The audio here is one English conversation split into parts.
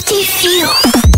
What do you feel?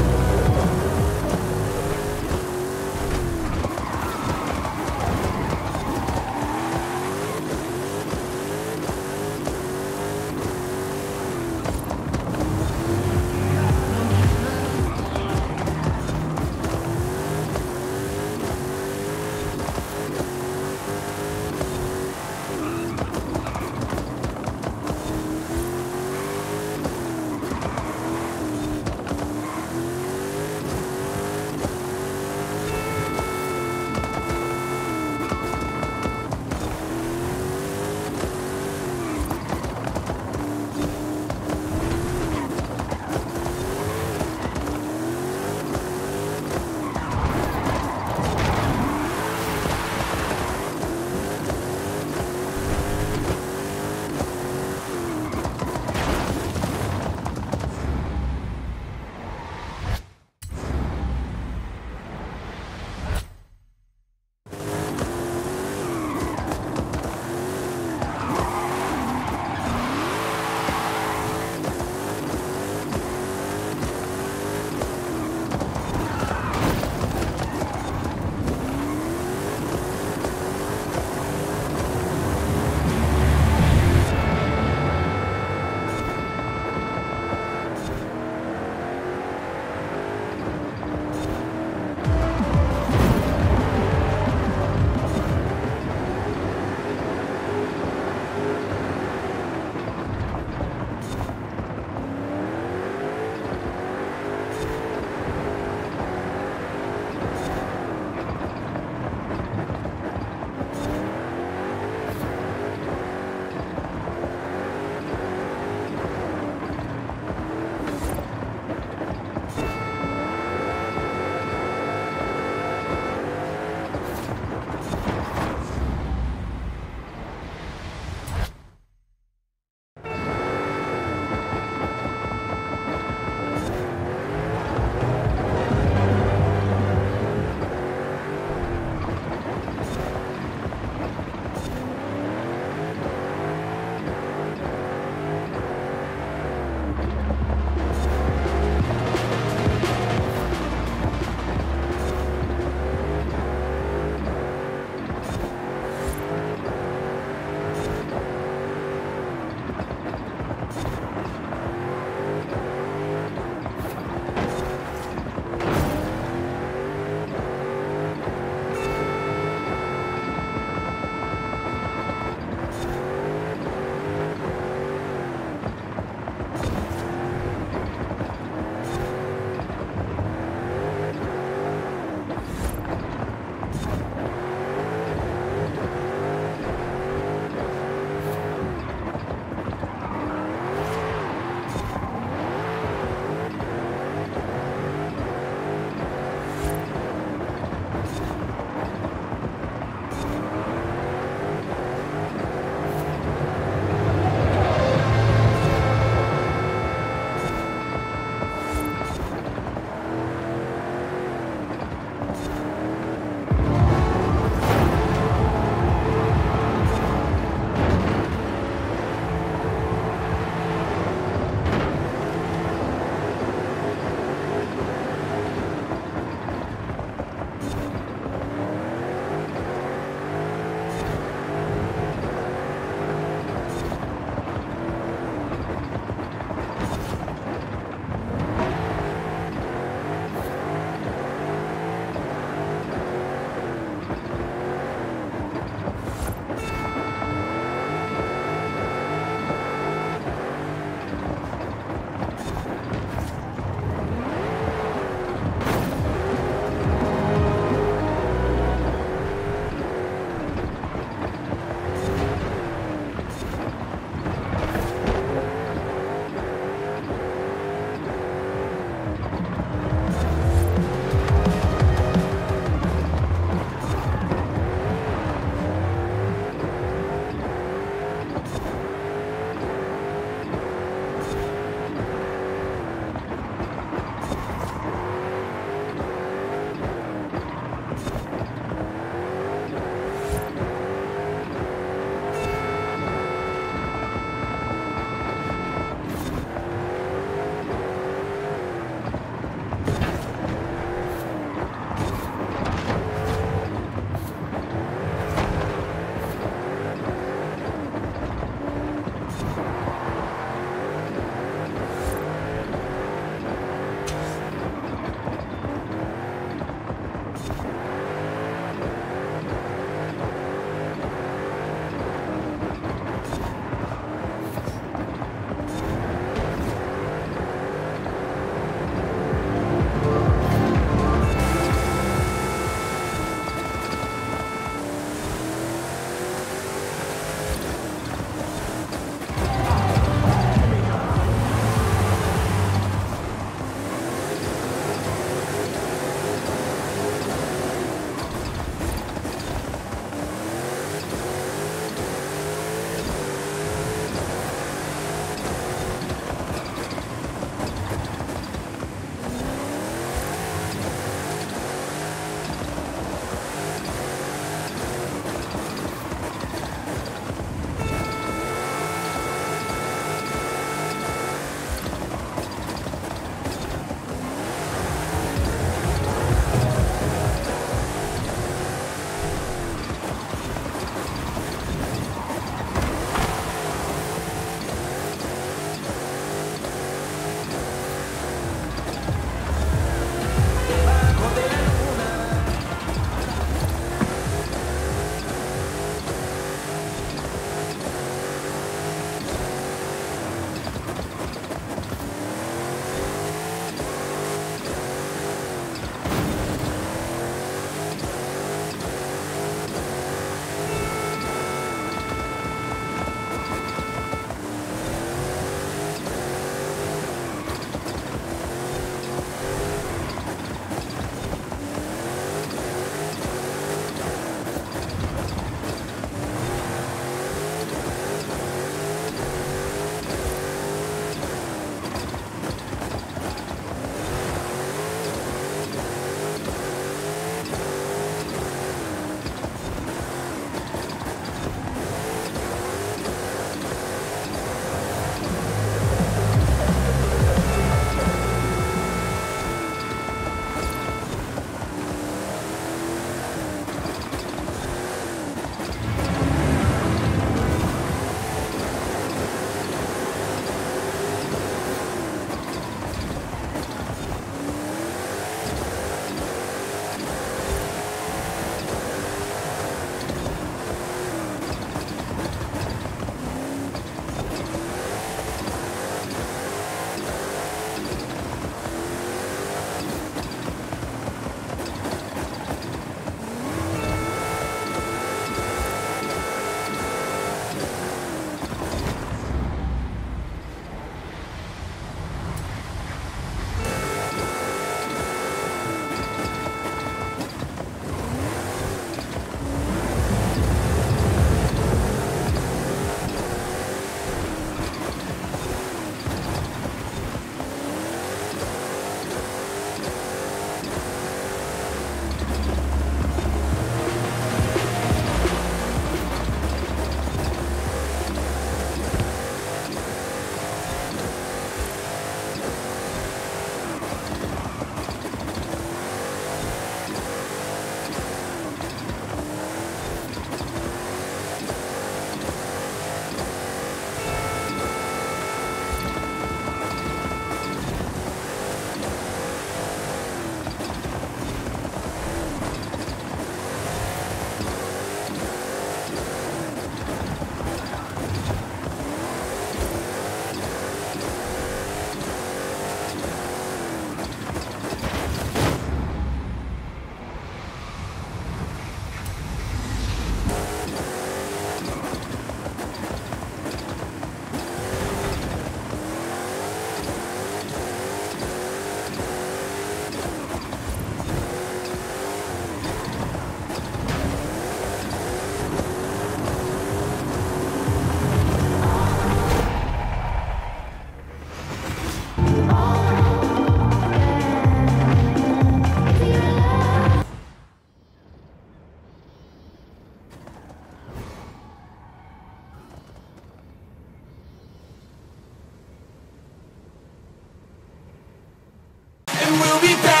Be back.